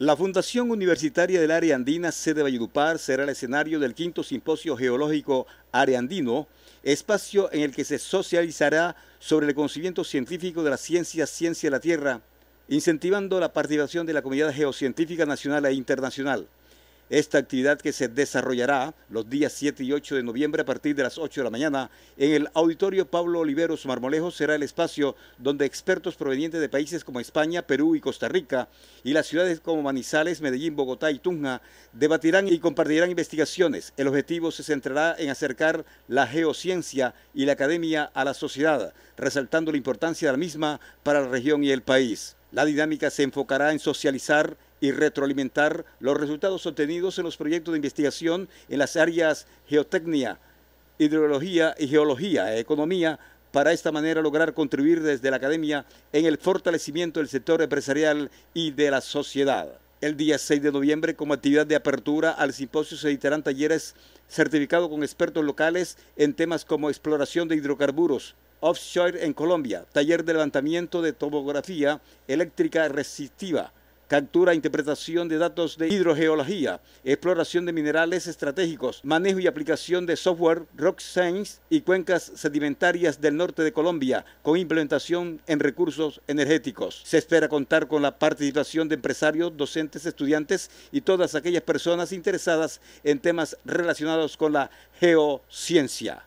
La Fundación Universitaria del Área Andina, sede Valledupar, será el escenario del quinto simposio geológico Areandino, espacio en el que se socializará sobre el conocimiento científico de la ciencia, ciencia de la Tierra, incentivando la participación de la comunidad geocientífica nacional e internacional. Esta actividad que se desarrollará los días 7 y 8 de noviembre a partir de las 8 de la mañana en el Auditorio Pablo Oliveros Marmolejo será el espacio donde expertos provenientes de países como España, Perú y Costa Rica y las ciudades como Manizales, Medellín, Bogotá y Tunja debatirán y compartirán investigaciones. El objetivo se centrará en acercar la geociencia y la academia a la sociedad, resaltando la importancia de la misma para la región y el país. La dinámica se enfocará en socializar y retroalimentar los resultados obtenidos en los proyectos de investigación en las áreas geotecnia, hidrología y geología, e economía, para esta manera lograr contribuir desde la academia en el fortalecimiento del sector empresarial y de la sociedad. El día 6 de noviembre, como actividad de apertura al simposio, se editarán talleres certificados con expertos locales en temas como exploración de hidrocarburos, offshore en Colombia, taller de levantamiento de tomografía eléctrica resistiva, captura e interpretación de datos de hidrogeología, exploración de minerales estratégicos, manejo y aplicación de software Rock Science y cuencas sedimentarias del norte de Colombia, con implementación en recursos energéticos. Se espera contar con la participación de empresarios, docentes, estudiantes y todas aquellas personas interesadas en temas relacionados con la geociencia.